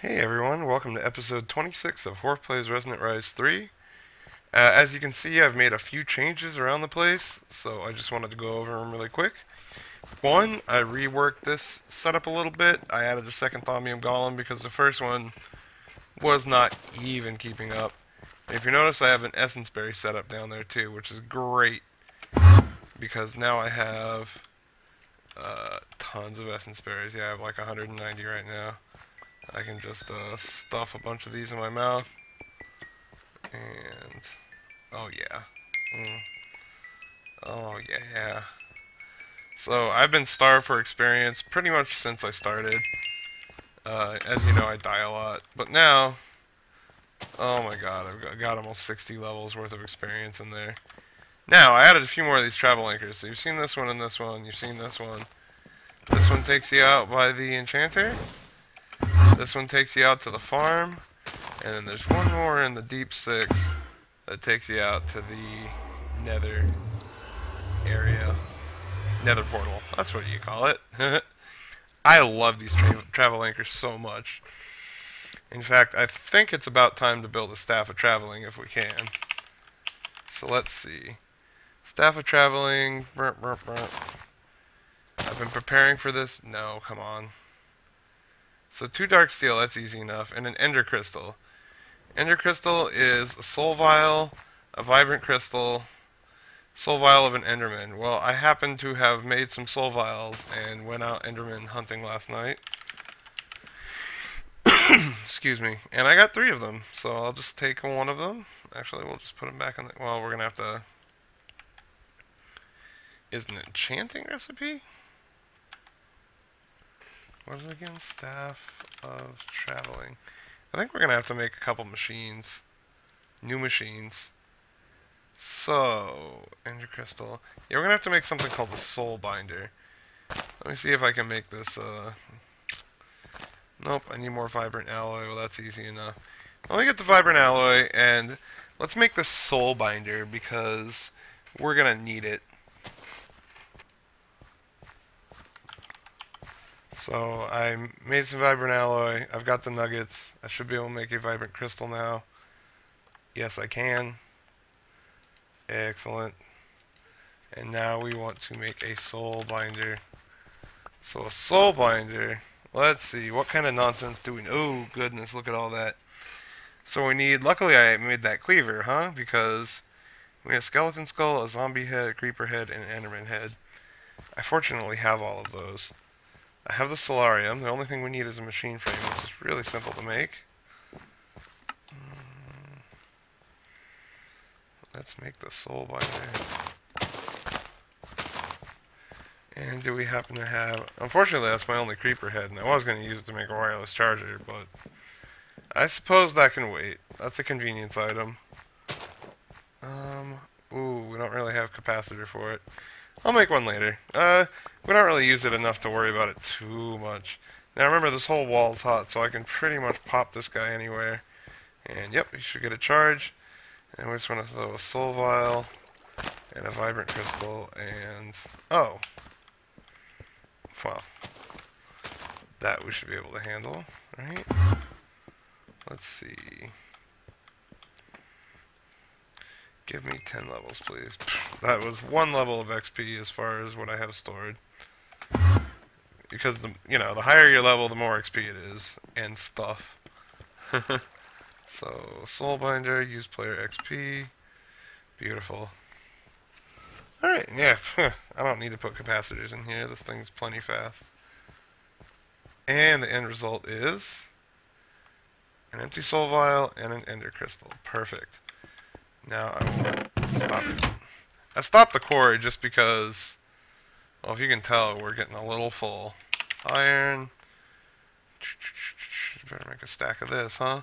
Hey everyone, welcome to episode 26 of Horfe Plays Resonant Rise 3. Uh, as you can see, I've made a few changes around the place, so I just wanted to go over them really quick. One, I reworked this setup a little bit. I added a second Thaumium Golem because the first one was not even keeping up. If you notice, I have an Essence Berry setup down there too, which is great because now I have uh, tons of Essence Berries. Yeah, I have like 190 right now. I can just uh, stuff a bunch of these in my mouth. And, oh yeah. Mm. Oh yeah. So, I've been starved for experience pretty much since I started. Uh, as you know, I die a lot. But now, oh my god, I've got almost 60 levels worth of experience in there. Now, I added a few more of these travel anchors. So you've seen this one and this one, you've seen this one. This one takes you out by the enchanter. This one takes you out to the farm, and then there's one more in the deep six that takes you out to the nether area. Nether portal. That's what you call it. I love these tra travel anchors so much. In fact, I think it's about time to build a staff of traveling if we can. So let's see. Staff of traveling. I've been preparing for this. No, come on. So two dark steel, that's easy enough, and an ender crystal. Ender crystal is a soul vial, a vibrant crystal, soul vial of an enderman. Well, I happen to have made some soul vials and went out enderman hunting last night. Excuse me. And I got three of them, so I'll just take one of them. Actually, we'll just put them back in the... Well, we're going to have to... Is an enchanting recipe? What is it again? Staff of traveling. I think we're going to have to make a couple machines. New machines. So, Ender Crystal. Yeah, we're going to have to make something called the Soul Binder. Let me see if I can make this, uh... Nope, I need more Vibrant Alloy. Well, that's easy enough. Let me get the Vibrant Alloy, and let's make the Soul Binder, because we're going to need it. So I made some vibrant alloy. I've got the nuggets. I should be able to make a vibrant crystal now. Yes, I can. Excellent. And now we want to make a soul binder. So a soul binder. Let's see. What kind of nonsense do we? Oh, goodness. Look at all that. So we need... Luckily, I made that cleaver, huh? Because we have skeleton skull, a zombie head, a creeper head, and an enderman head. I fortunately have all of those. I have the soularium. The only thing we need is a machine frame, which is really simple to make. Mm. Let's make the soul binder. And do we happen to have... Unfortunately, that's my only creeper head, and I was going to use it to make a wireless charger, but... I suppose that can wait. That's a convenience item. Um, ooh, we don't really have capacitor for it. I'll make one later. Uh, we don't really use it enough to worry about it too much. Now remember, this whole wall's hot, so I can pretty much pop this guy anywhere. And yep, he should get a charge. And we just want to throw a soul vial and a vibrant crystal and... Oh! Well, that we should be able to handle, right? Let's see... Give me 10 levels, please. That was one level of XP as far as what I have stored. Because, the you know, the higher your level, the more XP it is. And stuff. so, Soulbinder, use player XP. Beautiful. Alright, yeah. I don't need to put capacitors in here. This thing's plenty fast. And the end result is an empty soul vial and an ender crystal. Perfect. Now I stop I stopped the quarry just because, well, if you can tell, we're getting a little full. Iron. Better make a stack of this, huh?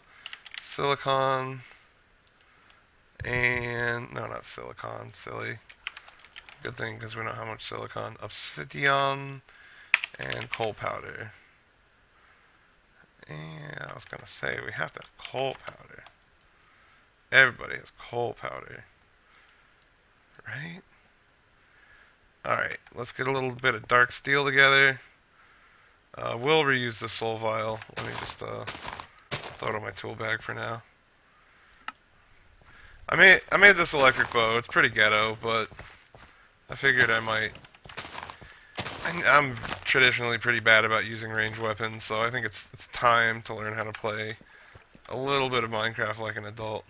Silicon. And, no, not silicon, silly. Good thing, because we don't have much silicon. Obsidian and coal powder. And I was going to say, we have to coal powder. Everybody has coal powder. Right? Alright, let's get a little bit of dark steel together. Uh, we'll reuse the soul vial. Let me just uh, Throw it in my tool bag for now. I made I made this electric bow. It's pretty ghetto, but I figured I might. I'm traditionally pretty bad about using ranged weapons, so I think it's it's time to learn how to play a little bit of Minecraft like an adult.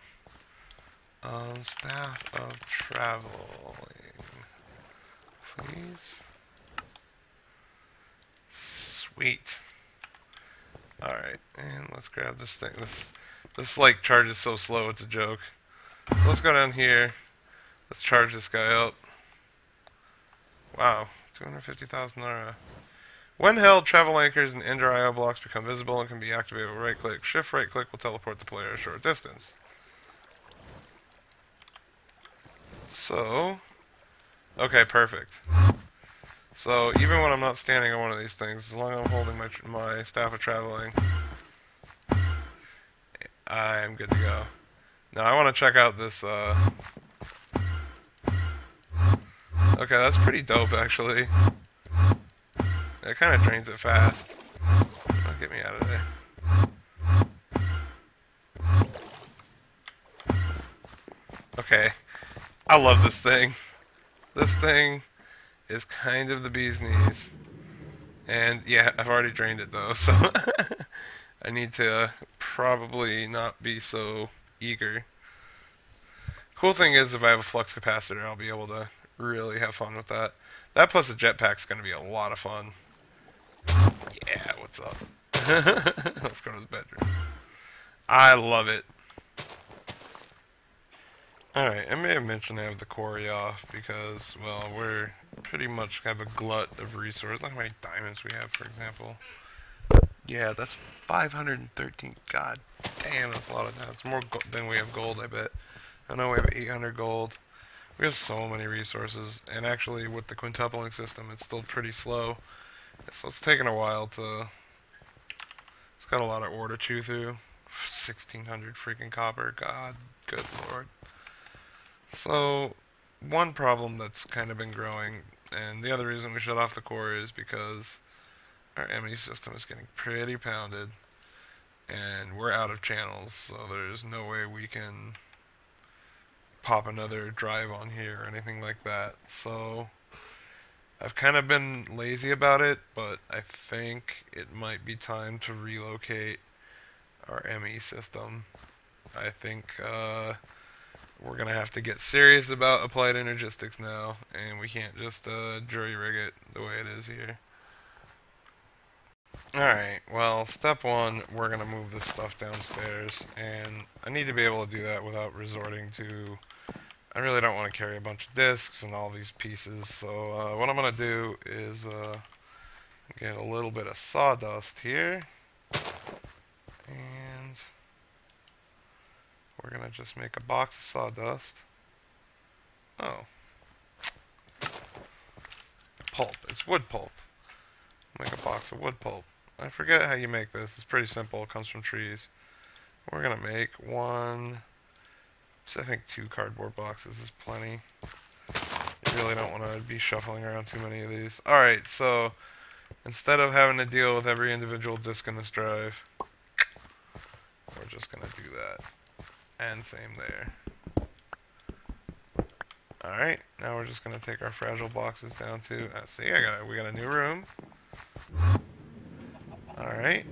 Um, staff of traveling, please. Sweet. Alright, and let's grab this thing. This, this like charges so slow, it's a joke. let's go down here. Let's charge this guy up. Wow, 250,000 aura. When held, travel anchors and ender IO blocks become visible and can be activated with right click. Shift right click will teleport the player a short distance. So, okay, perfect. So even when I'm not standing on one of these things, as long as I'm holding my my staff of traveling, I am good to go. Now I want to check out this. Uh... Okay, that's pretty dope actually. It kind of drains it fast. Get me out of there. Okay. I love this thing. This thing is kind of the bee's knees. And yeah, I've already drained it though, so I need to uh, probably not be so eager. Cool thing is if I have a flux capacitor, I'll be able to really have fun with that. That plus a jetpack's going to be a lot of fun. Yeah, what's up? Let's go to the bedroom. I love it. Alright, I may have mentioned I have the quarry off because, well, we're pretty much have a glut of resources. Look how many diamonds we have, for example. Yeah, that's 513. God damn, that's a lot of diamonds. More than we have gold, I bet. I know we have 800 gold. We have so many resources, and actually with the quintupling system, it's still pretty slow. So it's taking a while to... It's got a lot of ore to chew through. 1600 freaking copper, god, good lord. So, one problem that's kind of been growing, and the other reason we shut off the core is because our ME system is getting pretty pounded, and we're out of channels, so there's no way we can pop another drive on here or anything like that. So, I've kind of been lazy about it, but I think it might be time to relocate our ME system. I think, uh, we're going to have to get serious about applied energistics now, and we can't just uh, jury rig it the way it is here. Alright, well, step one, we're going to move this stuff downstairs, and I need to be able to do that without resorting to... I really don't want to carry a bunch of discs and all these pieces, so uh, what I'm going to do is uh, get a little bit of sawdust here, and we're going to just make a box of sawdust. Oh. Pulp. It's wood pulp. Make a box of wood pulp. I forget how you make this. It's pretty simple. It comes from trees. We're going to make one... So I think two cardboard boxes is plenty. You really don't want to be shuffling around too many of these. Alright, so instead of having to deal with every individual disk in this drive, we're just going to do that. And same there. Alright, now we're just going to take our fragile boxes down to, uh, see, I got we got a new room. Alright.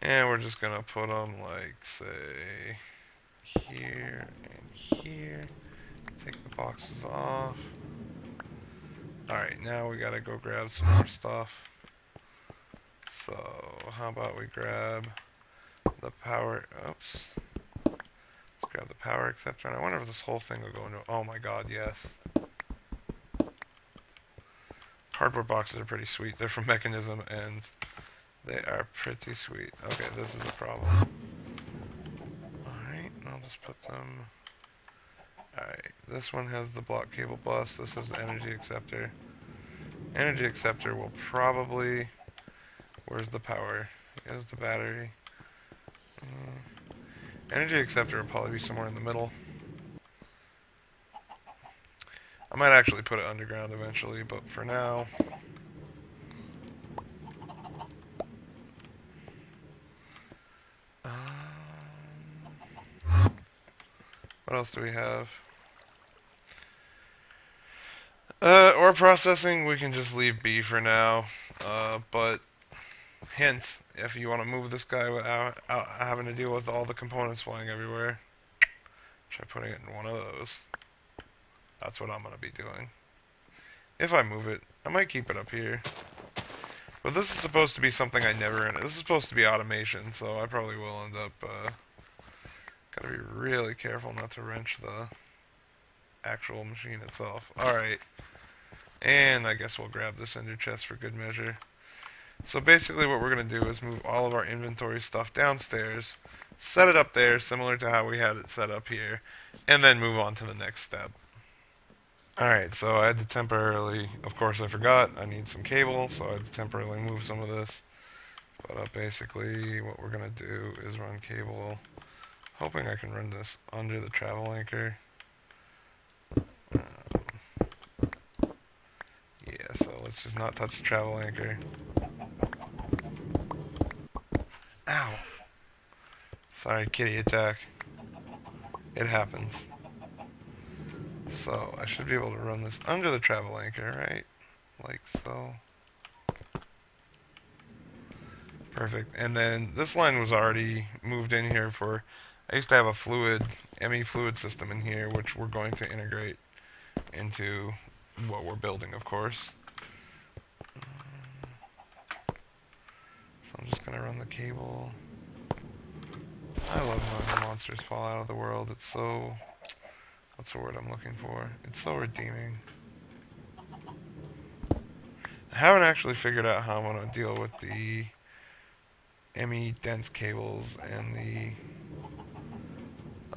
And we're just going to put them, like, say, here and here. Take the boxes off. Alright, now we got to go grab some more stuff. So, how about we grab the power, oops. Let's grab the power acceptor, and I wonder if this whole thing will go into, oh my god, yes. Cardboard boxes are pretty sweet. They're from Mekanism, and they are pretty sweet. Okay, this is a problem. Alright, I'll just put them... Alright, this one has the block cable bus. This has the energy acceptor. Energy acceptor will probably... Where's the power? Here's the battery. Mm. Energy acceptor would probably be somewhere in the middle. I might actually put it underground eventually, but for now... Um, what else do we have? Uh, ore processing, we can just leave B for now. Uh, but hint, if you want to move this guy without, without having to deal with all the components flying everywhere, try putting it in one of those. That's what I'm going to be doing. If I move it, I might keep it up here. But this is supposed to be something I never... This is supposed to be automation, so I probably will end up... Uh, gotta be really careful not to wrench the actual machine itself. Alright. And I guess we'll grab this ender chest for good measure. So basically what we're going to do is move all of our inventory stuff downstairs, set it up there similar to how we had it set up here, and then move on to the next step. Alright, so I had to temporarily, of course I forgot, I need some cable, so I had to temporarily move some of this. But uh, basically what we're going to do is run cable, hoping I can run this under the travel anchor. so let's just not touch the travel anchor. Ow! Sorry, kitty attack. It happens. So, I should be able to run this under the travel anchor, right? Like so. Perfect. And then this line was already moved in here for... I used to have a fluid, ME fluid system in here, which we're going to integrate into what we're building, of course. So I'm just gonna run the cable. I love when monsters fall out of the world. It's so... What's the word I'm looking for? It's so redeeming. I haven't actually figured out how I'm to deal with the ME dense cables and the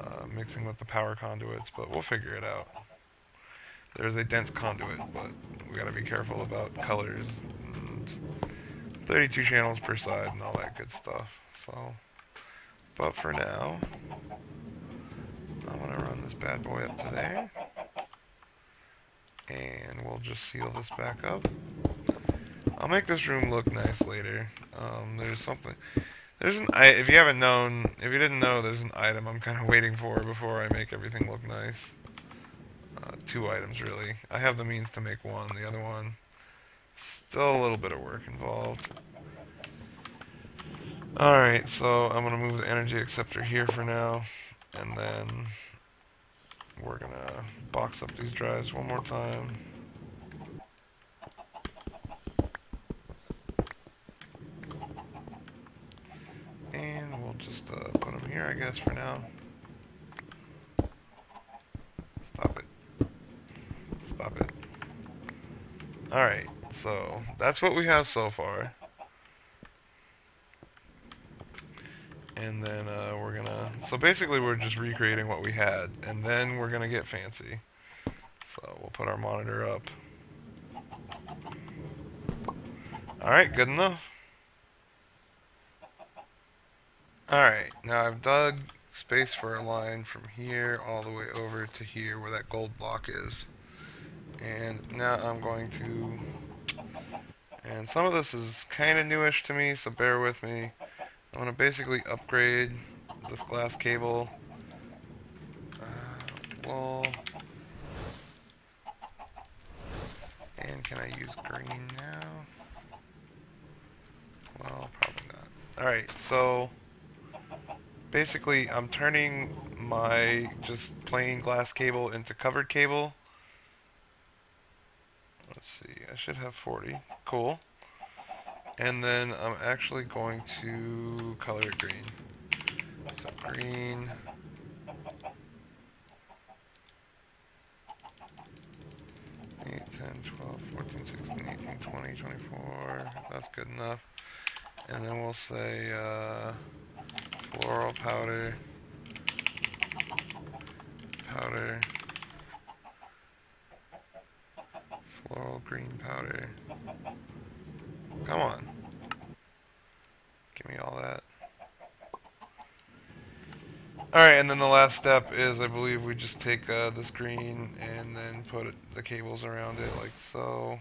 uh, mixing with the power conduits, but we'll figure it out. There's a dense conduit, but we gotta be careful about colors 32 channels per side and all that good stuff. So, but for now, I'm gonna run this bad boy up to there, and we'll just seal this back up. I'll make this room look nice later. Um, there's something. There's an. I, if you haven't known, if you didn't know, there's an item I'm kind of waiting for before I make everything look nice. Uh, two items, really. I have the means to make one. The other one, still a little bit of work involved. Alright, so I'm going to move the energy acceptor here for now. And then we're going to box up these drives one more time. And we'll just uh, put them here, I guess, for now. Stop it. Stop it. Alright, so that's what we have so far. And then uh, we're gonna, so basically we're just recreating what we had, and then we're gonna get fancy. So we'll put our monitor up. Alright, good enough. Alright, now I've dug space for a line from here all the way over to here where that gold block is and now I'm going to and some of this is kind of newish to me so bear with me. I'm going to basically upgrade this glass cable. Uh, and can I use green now? Well probably not. Alright so basically I'm turning my just plain glass cable into covered cable Let's see, I should have 40. Cool. And then I'm actually going to color it green. So green. Eight, 10, 12, 14, 16, 18, 20, 24. That's good enough. And then we'll say uh, floral powder, powder, Floral green powder. Come on. Give me all that. Alright, and then the last step is, I believe, we just take uh, this green and then put it, the cables around it, like so.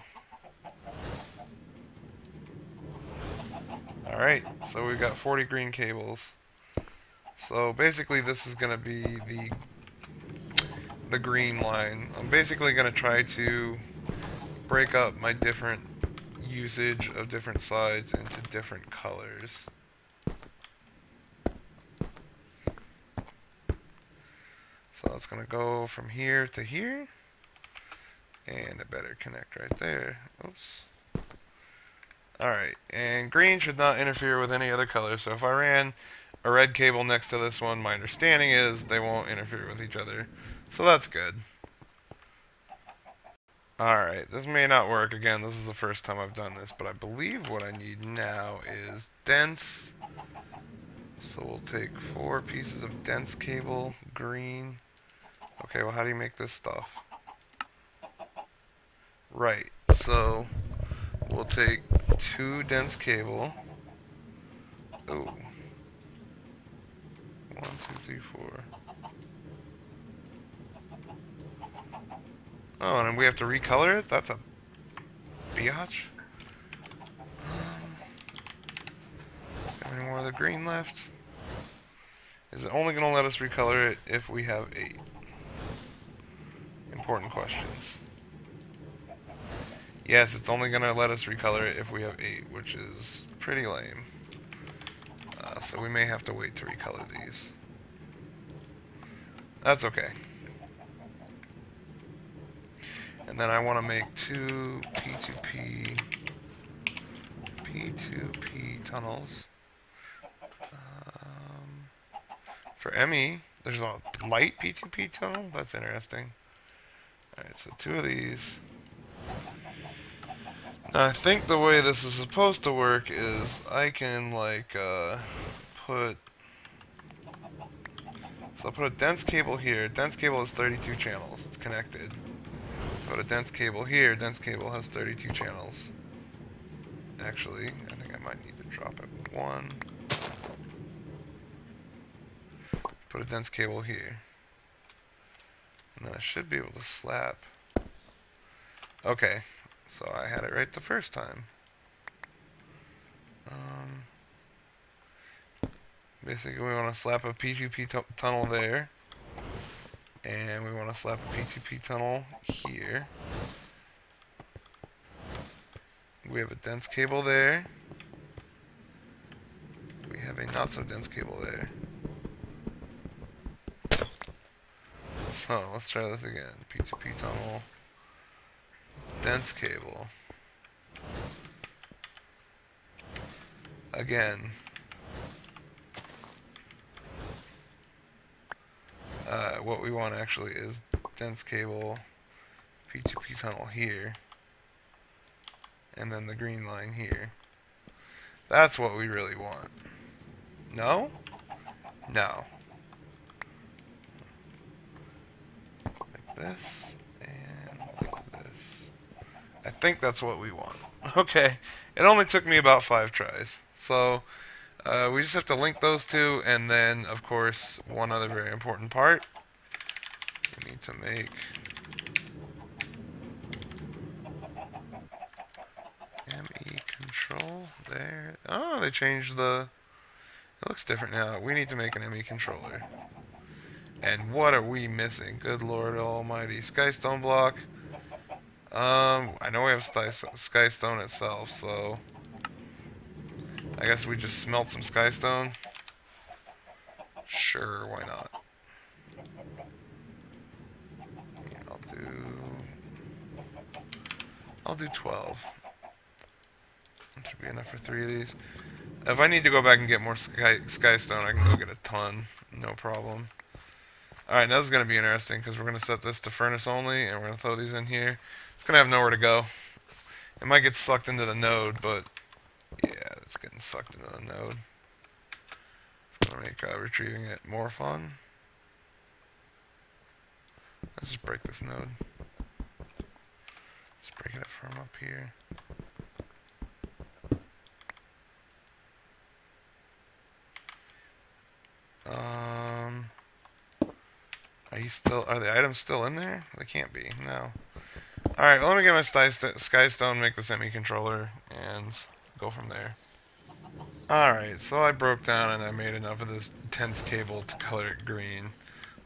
Alright, so we've got 40 green cables. So basically this is going to be the the green line. I'm basically going to try to break up my different usage of different sides into different colors. So it's going to go from here to here. And a better connect right there. Oops. Alright, and green should not interfere with any other color. So if I ran a red cable next to this one, my understanding is they won't interfere with each other. So that's good. Alright, this may not work. Again, this is the first time I've done this, but I believe what I need now is dense. So we'll take four pieces of dense cable, green. Okay, well how do you make this stuff? Right, so we'll take two dense cable. Oh. One, two, three, four. Oh, and we have to recolor it? That's a biatch. Any more of the green left? Is it only going to let us recolor it if we have eight? Important questions. Yes, it's only going to let us recolor it if we have 8, which is pretty lame. Uh, so we may have to wait to recolor these. That's okay. And then I want to make two P2P P2P tunnels. Um, for ME, there's a light P2P tunnel? That's interesting. Alright, so two of these. I think the way this is supposed to work is I can like uh, put so I'll put a dense cable here. Dense cable is 32 channels. It's connected. Put a dense cable here. Dense cable has 32 channels. Actually, I think I might need to drop it one. Put a dense cable here. And then I should be able to slap. Okay, so I had it right the first time. Um, basically, we want to slap a P2P tunnel there. And we want to slap a P2P tunnel here. We have a dense cable there. We have a not so dense cable there. So let's try this again. P2P tunnel dense cable. Again. Uh, what we want actually is dense cable, P2P tunnel here, and then the green line here. That's what we really want. No? No. Like this. And like this. I think that's what we want. Okay, it only took me about five tries. So uh, we just have to link those two, and then, of course, one other very important part. We need to make ME control there. Oh, they changed the... It looks different now. We need to make an ME controller. And what are we missing? Good lord almighty. Skystone block. Um, I know we have Sky Skystone itself, so I guess we just smelt some Skystone. Sure, why not? Yeah, I'll do... I'll do 12. That should be enough for three of these. If I need to go back and get more sky, stone, I can go get a ton. No problem. Alright, that's going to be interesting because we're going to set this to furnace only and we're going to throw these in here. It's going to have nowhere to go. It might get sucked into the node, but yeah, it's getting sucked into the node. It's going to make uh, retrieving it more fun. Let's just break this node. Let's break it up from up here. Um, are you still? Are the items still in there? They can't be. No. Alright, well, let me get my Skystone, make the semi-controller, and go from there. Alright, so I broke down and I made enough of this dense cable to color it green.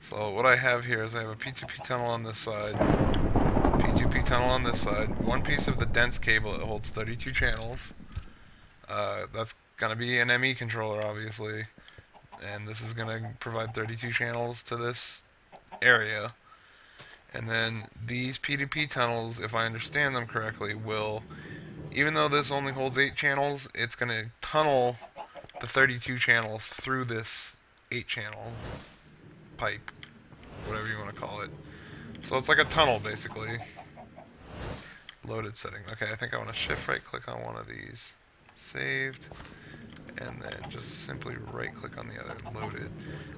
So what I have here is I have a P2P tunnel on this side, P2P tunnel on this side, one piece of the dense cable that holds 32 channels. Uh, that's going to be an ME controller, obviously, and this is going to provide 32 channels to this area. And then these P2P tunnels, if I understand them correctly, will, even though this only holds 8 channels, it's going to tunnel the 32 channels through this 8 channel pipe, whatever you want to call it. So it's like a tunnel, basically. Loaded setting. Okay, I think I want to shift right click on one of these. Saved. And then just simply right click on the other loaded.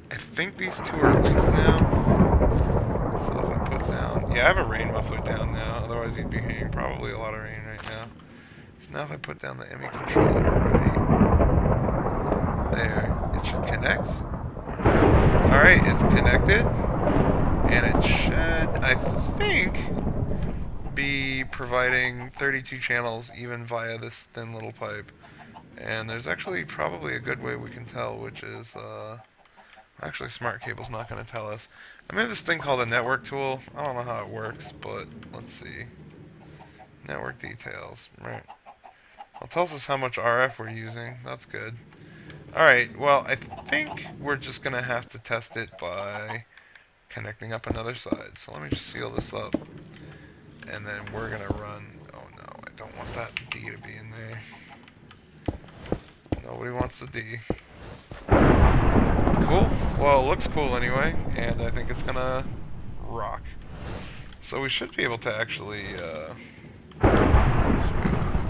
I think these two are linked now. So if I put down... Yeah, I have a rain muffler down now, otherwise you'd be hearing probably a lot of rain right now. So now if I put down the ME controller right there, it should connect. Alright, it's connected. And it should, I think, be providing 32 channels even via this thin little pipe. And there's actually probably a good way we can tell, which is, uh, actually Smart Cable's not going to tell us. I made this thing called a network tool. I don't know how it works, but let's see. Network details, right. Well, it tells us how much RF we're using. That's good. Alright, well, I think we're just going to have to test it by connecting up another side. So let me just seal this up. And then we're going to run... Oh no, I don't want that D to be in there. Nobody wants the D. Cool. Well, it looks cool anyway, and I think it's going to rock. So we should be able to actually... Uh,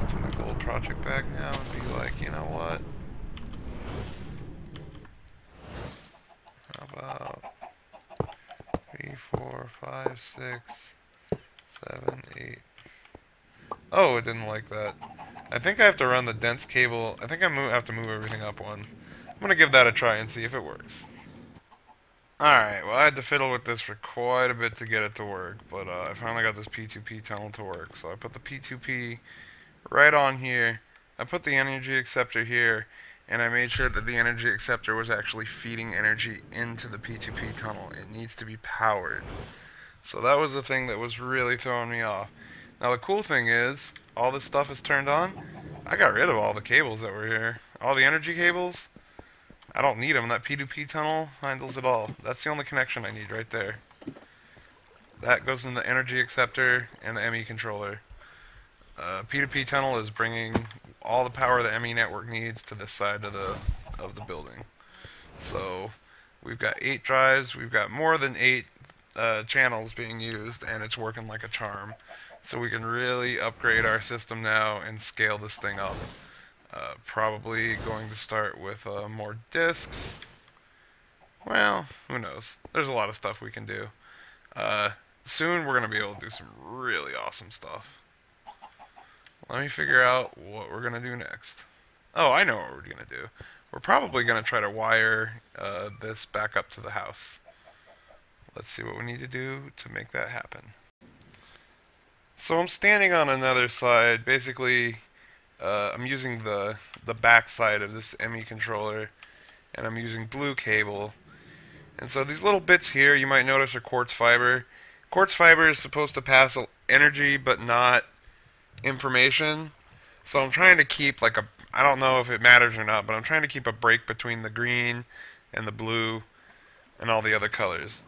to my gold project back now and be like, you know what? How about three, four, five, six, seven, eight. Oh, it didn't like that. I think I have to run the dense cable. I think I move, have to move everything up one. I'm going to give that a try and see if it works. Alright, well I had to fiddle with this for quite a bit to get it to work, but uh, I finally got this P2P tunnel to work. So I put the P2P right on here. I put the energy acceptor here, and I made sure that the energy acceptor was actually feeding energy into the P2P tunnel. It needs to be powered. So that was the thing that was really throwing me off. Now the cool thing is, all this stuff is turned on. I got rid of all the cables that were here. All the energy cables, I don't need them. That P2P tunnel handles it all. That's the only connection I need right there. That goes in the energy acceptor and the ME controller. Uh, P2P tunnel is bringing all the power the ME network needs to this side of the of the building. So we've got eight drives. We've got more than eight uh, channels being used, and it's working like a charm. So we can really upgrade our system now and scale this thing up. Uh, probably going to start with uh, more disks. Well, who knows? There's a lot of stuff we can do. Uh, soon we're going to be able to do some really awesome stuff. Let me figure out what we're going to do next. Oh, I know what we're going to do. We're probably going to try to wire uh, this back up to the house. Let's see what we need to do to make that happen. So I'm standing on another side. Basically, uh, I'm using the, the back side of this ME controller, and I'm using blue cable. And so these little bits here, you might notice are quartz fiber. Quartz fiber is supposed to pass energy, but not information. So I'm trying to keep like a I don't know if it matters or not, but I'm trying to keep a break between the green and the blue and all the other colors.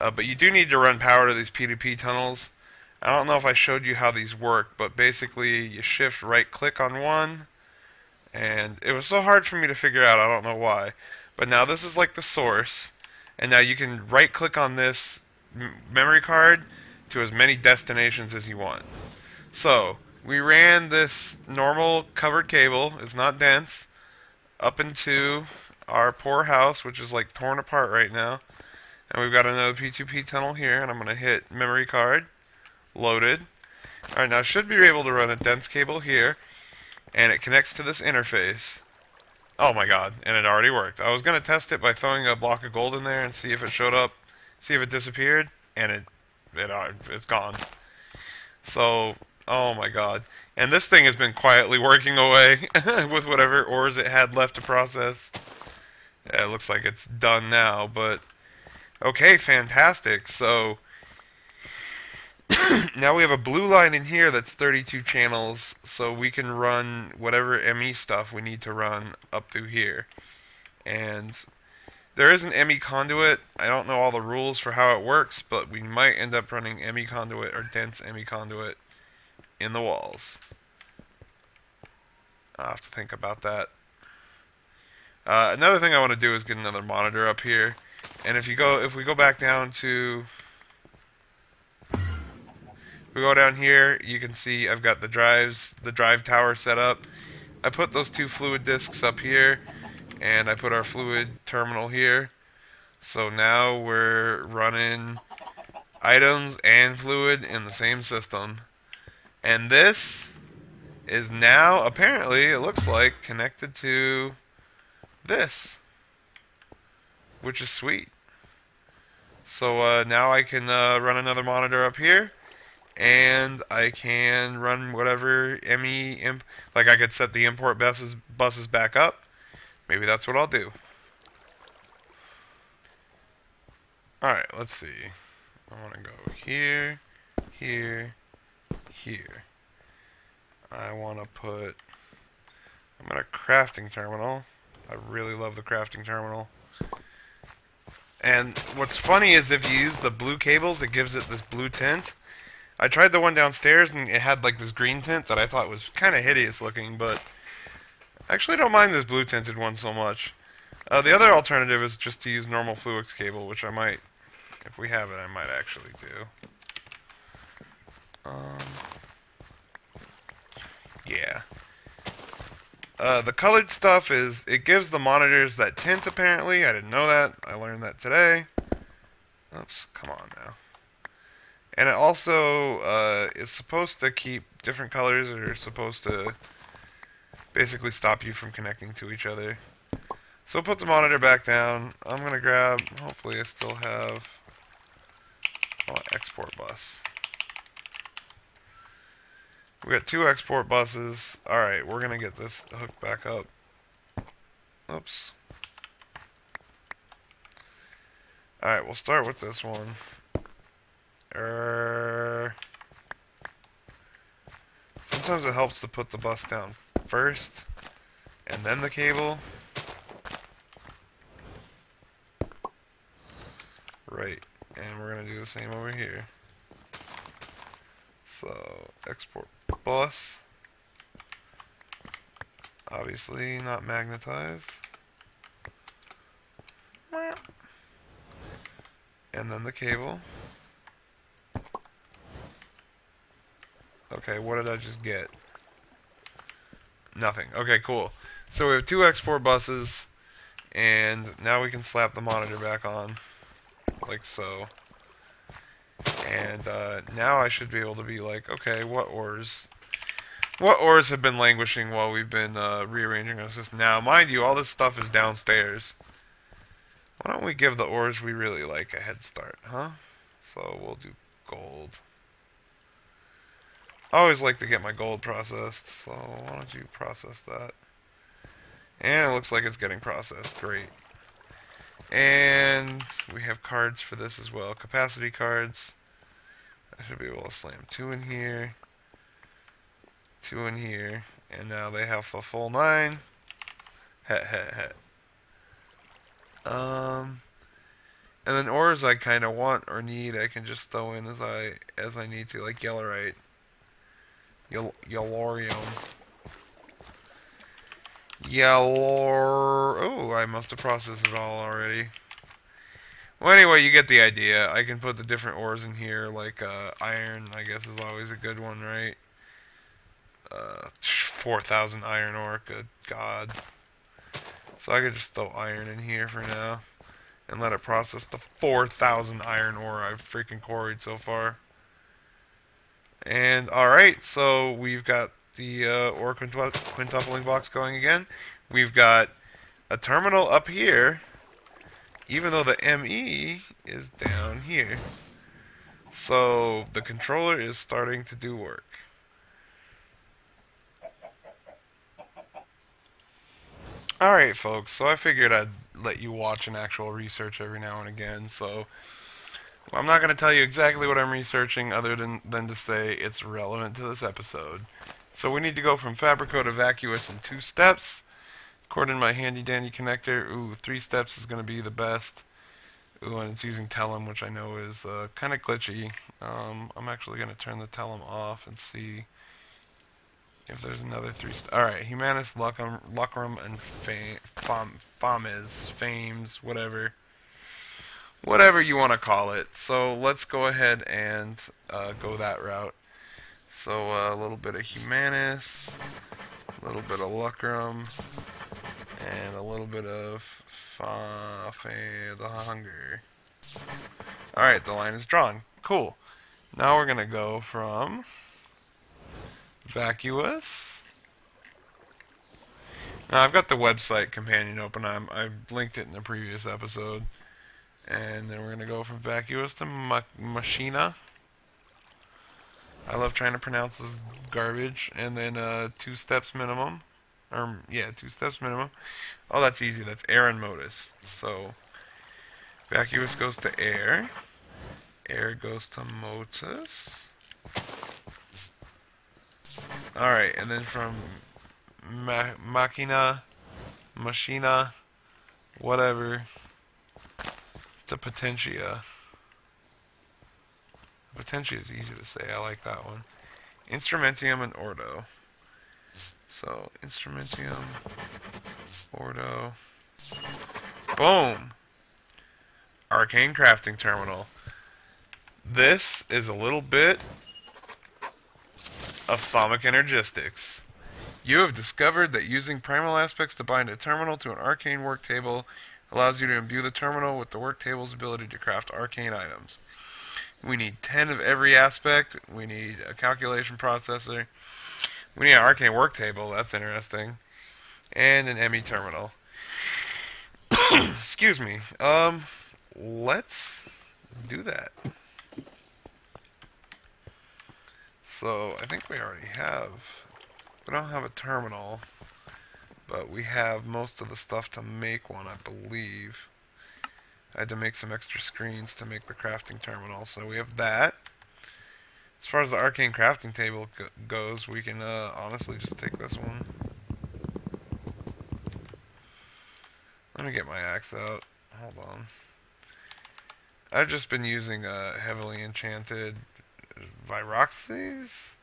Uh, but you do need to run power to these P2P tunnels. I don't know if I showed you how these work, but basically you shift right click on one and it was so hard for me to figure out, I don't know why. But now this is like the source and now you can right click on this memory card to as many destinations as you want. So, we ran this normal covered cable, it's not dense, up into our poor house, which is like torn apart right now. And we've got another P2P tunnel here, and I'm going to hit memory card, loaded. Alright, now I should be able to run a dense cable here, and it connects to this interface. Oh my god, and it already worked. I was going to test it by throwing a block of gold in there and see if it showed up, see if it disappeared, and it, it uh, it's gone. So, Oh my god. And this thing has been quietly working away with whatever ores it had left to process. Yeah, it looks like it's done now, but Okay, fantastic. So now we have a blue line in here that's 32 channels, so we can run whatever ME stuff we need to run up through here. And there is an ME conduit. I don't know all the rules for how it works, but we might end up running ME conduit or dense ME conduit in the walls. I'll have to think about that. Uh, another thing I want to do is get another monitor up here. And if you go, if we go back down to, we go down here, you can see I've got the drives, the drive tower set up. I put those two fluid disks up here, and I put our fluid terminal here. So now we're running items and fluid in the same system. And this is now, apparently, it looks like, connected to this which is sweet. So uh, now I can uh, run another monitor up here, and I can run whatever ME imp. Like I could set the import buses buses back up. Maybe that's what I'll do. All right, let's see. I want to go here, here, here. I want to put. I'm at a crafting terminal. I really love the crafting terminal. And what's funny is if you use the blue cables, it gives it this blue tint. I tried the one downstairs and it had like this green tint that I thought was kind of hideous looking, but I actually don't mind this blue tinted one so much. Uh, the other alternative is just to use normal Fluix cable, which I might, if we have it, I might actually do. Um, yeah. Uh, the colored stuff is, it gives the monitors that tint apparently. I didn't know that. I learned that today. Oops, come on now. And it also uh, is supposed to keep different colors are supposed to basically stop you from connecting to each other. So put the monitor back down. I'm going to grab, hopefully I still have oh, export bus. We got two export buses. Alright, we're going to get this hooked back up. Oops. Alright, we'll start with this one. Er, sometimes it helps to put the bus down first, and then the cable. Right, and we're going to do the same over here. So, export bus. Obviously not magnetized. And then the cable. Okay, what did I just get? Nothing. Okay, cool. So we have two export buses, and now we can slap the monitor back on, like so. And uh, now I should be able to be like, okay, what ores what ores have been languishing while we've been uh, rearranging our system? Now, mind you, all this stuff is downstairs. Why don't we give the ores we really like a head start, huh? So we'll do gold. I always like to get my gold processed, so why don't you process that? And it looks like it's getting processed. Great. And we have cards for this as well. Capacity cards. I should be able to slam two in here two in here, and now they have a full nine. Het, het, het. Um, and then ores I kind of want or need, I can just throw in as I as I need to, like yellorite, Yell yellorium. Yellor. Oh, I must have processed it all already. Well, anyway, you get the idea. I can put the different ores in here, like uh, iron. I guess is always a good one, right? uh, 4,000 iron ore. Good God. So I could just throw iron in here for now. And let it process the 4,000 iron ore I've freaking quarried so far. And alright, so we've got the uh, ore quintupling box going again. We've got a terminal up here, even though the ME is down here. So the controller is starting to do work. Alright folks, so I figured I'd let you watch an actual research every now and again. So I'm not going to tell you exactly what I'm researching other than, than to say it's relevant to this episode. So we need to go from Fabrico to Vacuos in two steps. According to my handy dandy connector, ooh, three steps is going to be the best. Ooh, and it's using Telum, which I know is uh, kind of glitchy. Um, I'm actually going to turn the Telum off and see if there's another three. Alright, Humanus, Lucrum, Lucrum and Fam Fames, Fames, whatever. Whatever you want to call it. So let's go ahead and uh, go that route. So uh, a little bit of Humanus, a little bit of Lucrum, and a little bit of the Hunger. Alright, the line is drawn. Cool. Now we're going to go from Vacuos. Now I've got the website companion open. I'm, I've linked it in the previous episode. And then we're going to go from Vacuos to ma machina. I love trying to pronounce this garbage. And then uh, two steps minimum. Or, yeah, two steps minimum. Oh, that's easy. That's air and motus. So, Vacuos goes to air. Air goes to motus. Alright, and then from ma machina, machina, whatever, to potentia. Potentia is easy to say, I like that one. Instrumentium and ordo. So, instrumentium, ordo, boom! Arcane Crafting Terminal. This is a little bit of Thaumic Energistics. You have discovered that using primal aspects to bind a terminal to an arcane work table allows you to imbue the terminal with the work table's ability to craft arcane items. We need 10 of every aspect. We need a calculation processor. We need an arcane work table. That's interesting. And an ME terminal. Excuse me. Um, let's do that. So I think we already have, we don't have a terminal, but we have most of the stuff to make one, I believe. I had to make some extra screens to make the crafting terminal, so we have that. As far as the arcane crafting table go goes, we can uh, honestly just take this one. Let me get my axe out. Hold on. I've just been using a heavily enchanted Viroxes?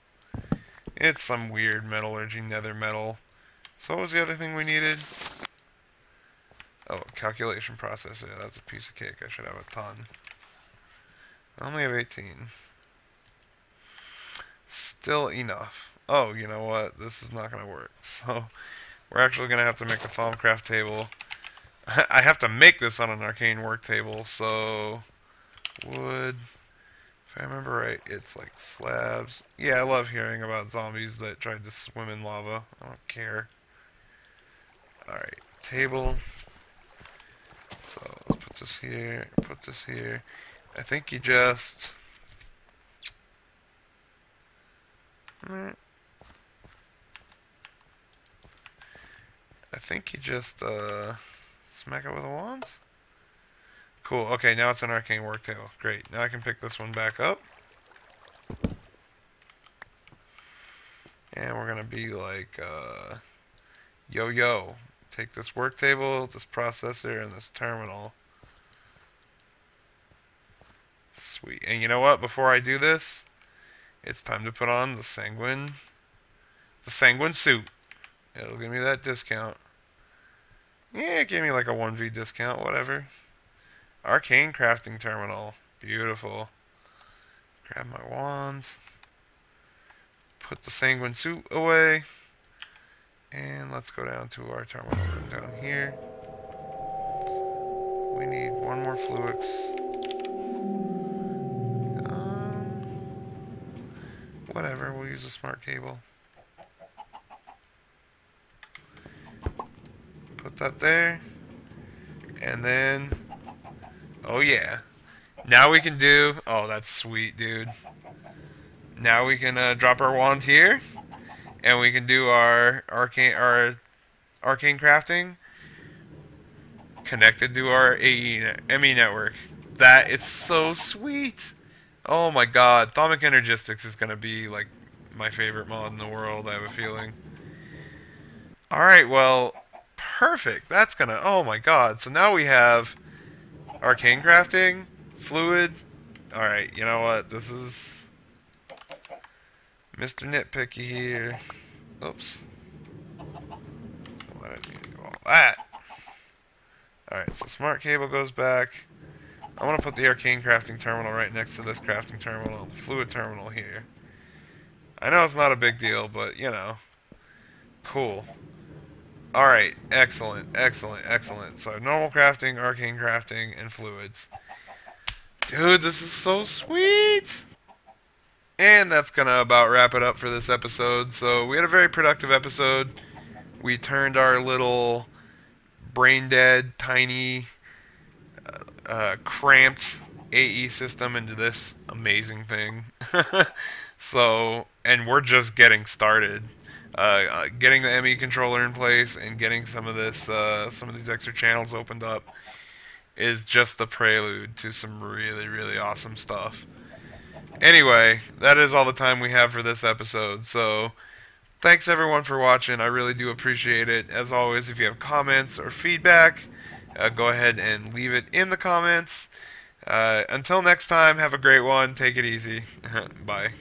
It's some weird metallurgy nether metal. So what was the other thing we needed? Oh, calculation processor. That's a piece of cake. I should have a ton. I only have 18. Still enough. Oh, you know what? This is not going to work. So, we're actually going to have to make a Thaumcraft table. I have to make this on an arcane work table, so... Wood... If I remember right, it's like slabs. Yeah, I love hearing about zombies that tried to swim in lava. I don't care. Alright, table. So let's put this here, put this here. I think you just... I think you just uh, smack it with a wand? Cool. Okay, now it's an arcane work table. Great. Now I can pick this one back up. And we're to be like, uh, yo, yo. Take this work table, this processor, and this terminal. Sweet. And you know what? Before I do this, it's time to put on the Sanguine, the Sanguine suit. It'll give me that discount. Yeah, it gave me like a 1v discount, whatever. Arcane crafting terminal. Beautiful. Grab my wand. Put the sanguine suit away. And let's go down to our terminal room down here. We need one more Fluix. Um, whatever, we'll use a smart cable. Put that there. And then Oh yeah. Now we can do... Oh, that's sweet, dude. Now we can uh, drop our wand here. And we can do our arcane, our arcane crafting. connected to our AE ME network. That is so sweet. Oh my god, Thaumic Energistics is to be like my favorite mod in the world, I have a feeling. Alright, well, perfect. That's to, oh my god. So now we have arcane crafting, fluid. Alright, you know what, this is Mr. Nitpicky here. Oops. Did I need to do all that? Alright, so smart cable goes back. I want to put the arcane crafting terminal right next to this crafting terminal, the fluid terminal here. I know it's not a big deal, but, you know. Cool. Alright, excellent, excellent, excellent. So, normal crafting, arcane crafting, and fluids. Dude, this is so sweet! And that's going to about wrap it up for this episode. So, we had a very productive episode. We turned our little brain dead, tiny, uh, uh, cramped AE system into this amazing thing. so, and we're just getting started. Uh, uh getting the ME controller in place and getting some of this, uh, some of these extra channels opened up is just a prelude to some really, really awesome stuff. Anyway, that is all the time we have for this episode. So, thanks everyone for watching. I really do appreciate it. As always, if you have comments or feedback, uh, go ahead and leave it in the comments. Uh, until next time, have a great one. Take it easy. Bye.